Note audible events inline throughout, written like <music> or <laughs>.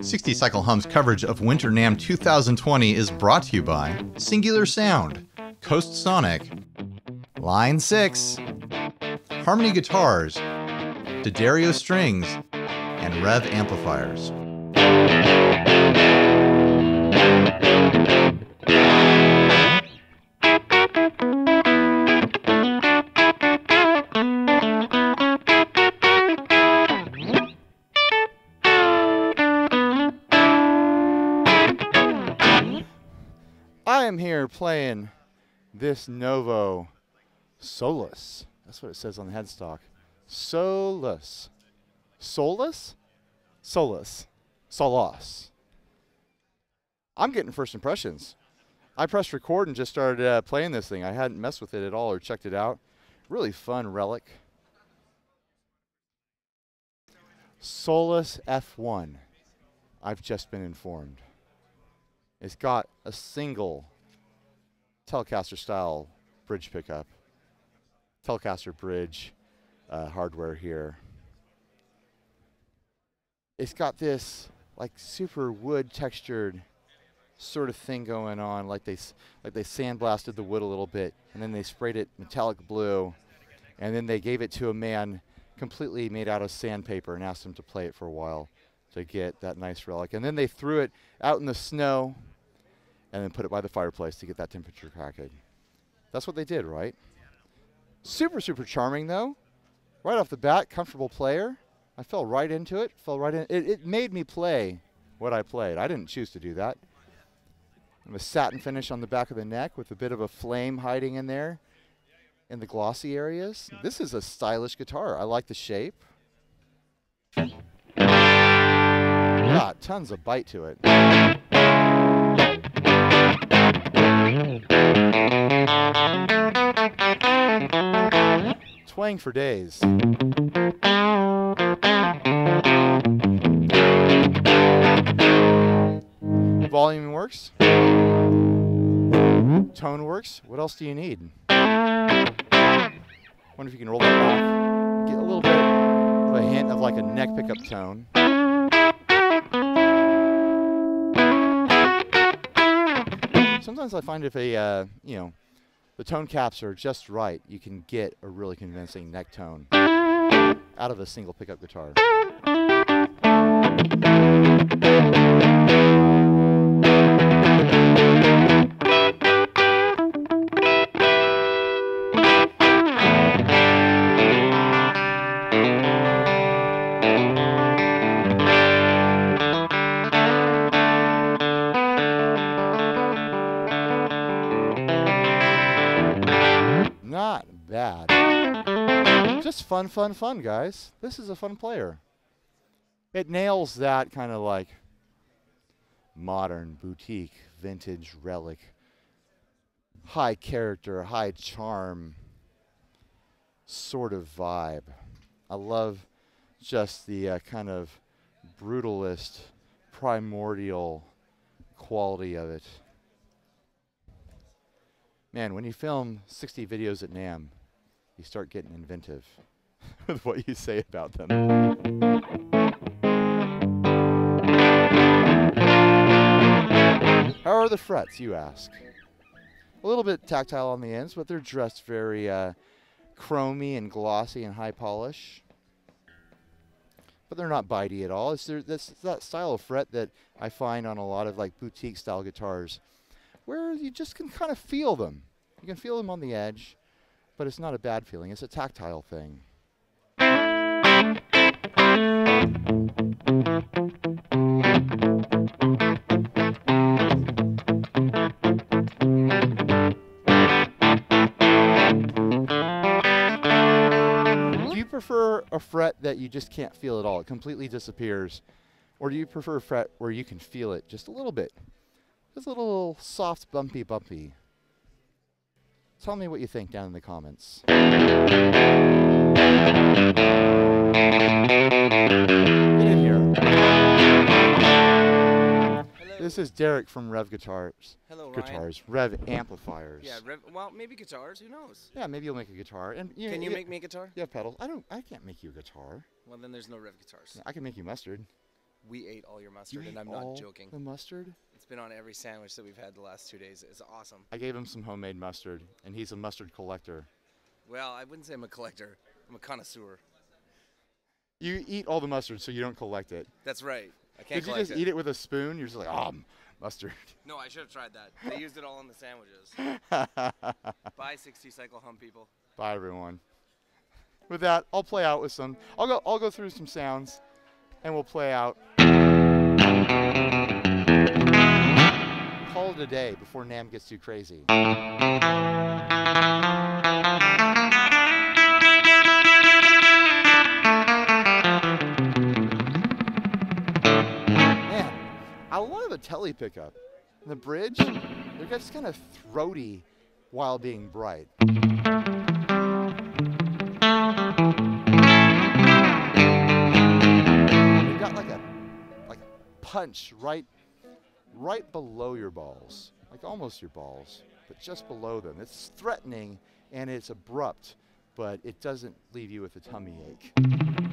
60 Cycle Hum's coverage of Winter NAMM 2020 is brought to you by Singular Sound, Coast Sonic, Line 6, Harmony Guitars, D'Addario Strings, and Revv Amplifiers. Here playing this Novo Solus. That's what it says on the headstock. Solus. Solus? Solus. Solus. I'm getting first impressions. I pressed record and just started uh, playing this thing. I hadn't messed with it at all or checked it out. Really fun relic. Solus F1. I've just been informed. It's got a single Telecaster style bridge pickup. Telecaster bridge uh, hardware here. It's got this like super wood textured sort of thing going on, like they like they sandblasted the wood a little bit, and then they sprayed it metallic blue, and then they gave it to a man completely made out of sandpaper and asked him to play it for a while to get that nice relic. And then they threw it out in the snow and then put it by the fireplace to get that temperature cracking. That's what they did, right? Super, super charming though. Right off the bat, comfortable player. I fell right into it. Fell right in. It, it made me play what I played. I didn't choose to do that. A satin finish on the back of the neck with a bit of a flame hiding in there in the glossy areas. This is a stylish guitar. I like the shape. Got tons of bite to it. Twang for days. Volume works. Tone works. What else do you need? Wonder if you can roll that back. Get a little bit of a hint of like a neck pickup tone. Sometimes I find if a uh, you know the tone caps are just right, you can get a really convincing neck tone out of a single pickup guitar. Just fun, fun, fun, guys. This is a fun player. It nails that kind of like modern, boutique, vintage relic, high character, high charm sort of vibe. I love just the uh, kind of brutalist, primordial quality of it. Man, when you film 60 videos at NAMM, you start getting inventive <laughs> with what you say about them. How are the frets, you ask? A little bit tactile on the ends, but they're dressed very uh, chromy and glossy and high polish. But they're not bitey at all. It's, that's that style of fret that I find on a lot of like boutique style guitars, where you just can kind of feel them. You can feel them on the edge, but it's not a bad feeling. It's a tactile thing. Do you prefer a fret that you just can't feel at all? It completely disappears. Or do you prefer a fret where you can feel it just a little bit? Just a little soft, bumpy, bumpy. Tell me what you think down in the comments. Get in here. This is Derek from Revv Guitars. Hello, Ryan. Guitars. Revv Amplifiers. Yeah, rev- well, maybe guitars. Who knows? Yeah, maybe you'll make a guitar. And you Can you you- make me a guitar? Yeah, have pedals. I don't. I can't make you a guitar. Well, then there's no rev guitars. I can make you mustard. We ate all your You mustard, and I'm not joking. The mustard? It's been on every sandwich that we've had the last two days. It's awesome. I gave him some homemade mustard, and he's a mustard collector. Well, I wouldn't say I'm a collector. I'm a connoisseur. You eat all the mustard, so you don't collect it. That's right. I can't Did you just eat it with a spoon? You're just like, oh, mustard. No, I should have tried that. They <laughs> used it all in the sandwiches. <laughs> Bye, 60 cycle hum people. Bye, everyone. With that, I'll play out with some. I'll go. I'll go through some sounds, and we'll play out. Call it a day before NAMM gets too crazy. Man, I love a telly pickup. The bridge, they're just kind of throaty while being bright. Punch right right below your balls. Like almost your balls, but just below them. It's threatening and it's abrupt, but it doesn't leave you with a tummy ache.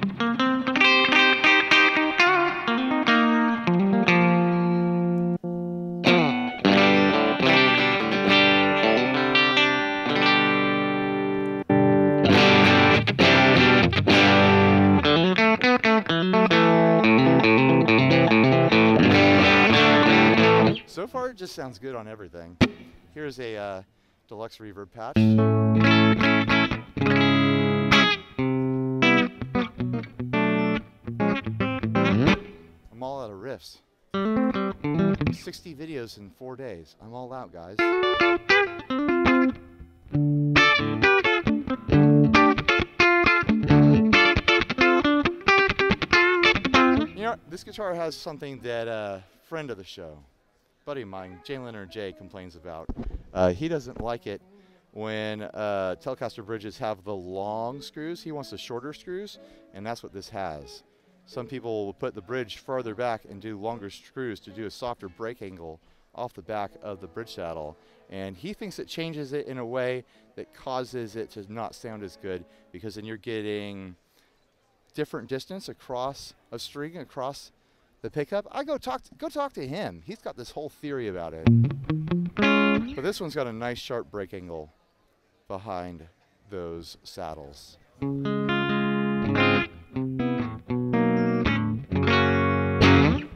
Sounds good on everything. Here's a uh, deluxe reverb patch. I'm all out of riffs. 60 videos in four days. I'm all out, guys. You know, this guitar has something that a friend of the show, buddy of mine, Jay Leonard Jay, complains about. Uh, he doesn't like it when uh, Telecaster bridges have the long screws. He wants the shorter screws, and that's what this has. Some people will put the bridge farther back and do longer screws to do a softer break angle off the back of the bridge saddle. And he thinks it changes it in a way that causes it to not sound as good because then you're getting different distance across a string across the pickup. I go talk to, go talk to him. He's got this whole theory about it. But this one's got a nice sharp break angle behind those saddles. All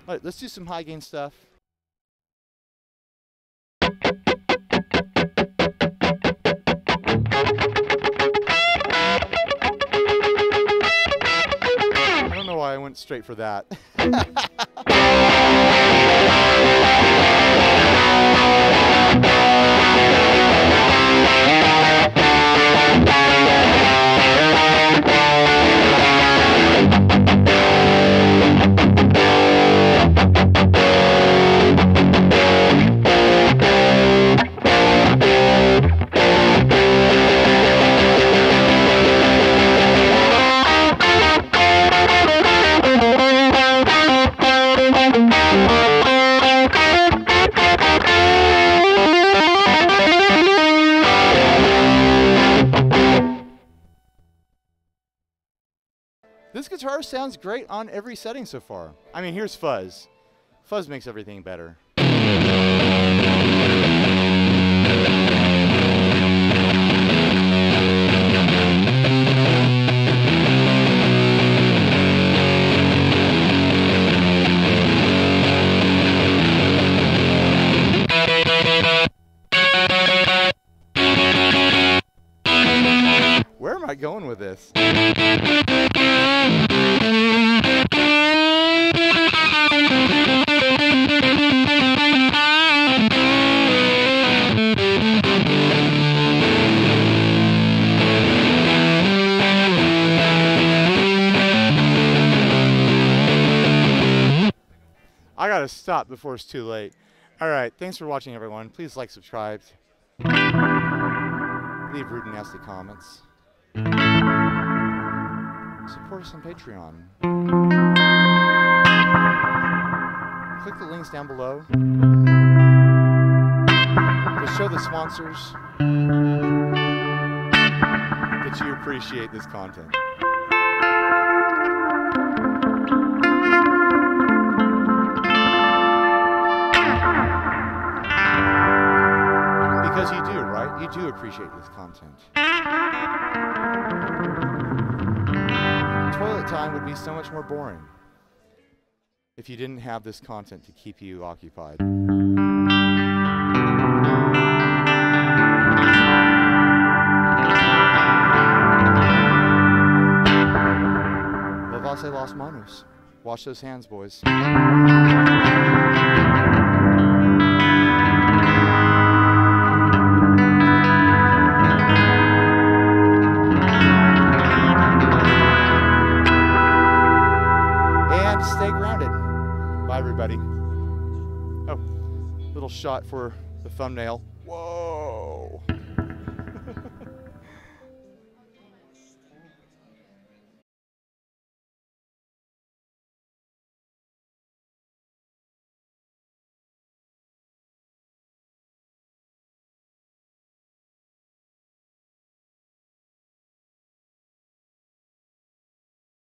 right, let's do some high gain stuff. Why I went straight for that. <laughs> sounds great on every setting so far. I mean, here's fuzz. Fuzz makes everything better. Where am I going with this? I gotta stop before it's too late. All right, thanks for watching, everyone. Please like, subscribe, leave rude and nasty comments, support us on Patreon. Click the links down below to show the sponsors that you appreciate this content. Do right? You do appreciate this content. Toilet time would be so much more boring if you didn't have this content to keep you occupied. Lavase Las Manos. Wash those hands, boys. Shot for the thumbnail.